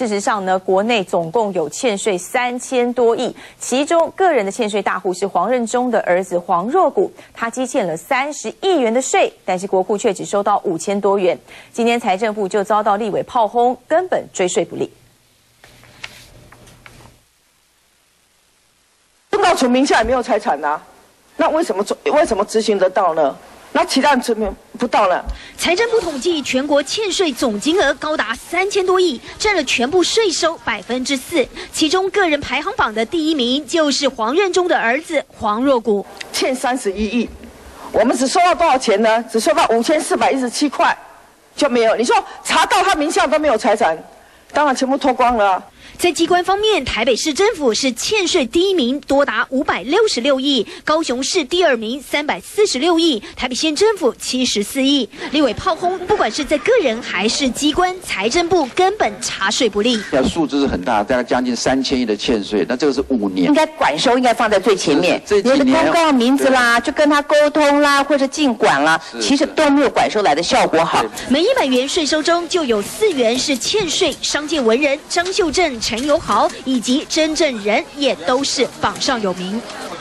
事实上呢，国内总共有欠税三千多亿，其中个人的欠税大户是黄任中的儿子黄若谷，他积欠了三十亿元的税，但是国库却只收到五千多元。今天财政部就遭到立委炮轰，根本追税不利。公告存名下也没有财产呐，那为什么做为什么执行得到呢？那其他人证明不到了。财政部统计，全国欠税总金额高达三千多亿，占了全部税收百分之四。其中个人排行榜的第一名就是黄任中的儿子黄若谷，欠三十一亿。我们只收到多少钱呢？只收到五千四百一十七块，就没有。你说查到他名下都没有财产，当然全部脱光了。在机关方面，台北市政府是欠税第一名，多达五百六十六亿；高雄市第二名，三百四十六亿；台北县政府七十四亿。立委炮轰，不管是在个人还是机关，财政部根本查税不力。要数字是很大，大概将近三千亿的欠税，那这个是五年。应该管收应该放在最前面，你的公告名字啦，就跟他沟通啦，或者进管啦，其实都没有管收来的效果好。每一百元税收中就有四元是欠税，商界文人张秀正。陈友豪以及真正人也都是榜上有名。